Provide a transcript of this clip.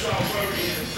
Charles Rowan.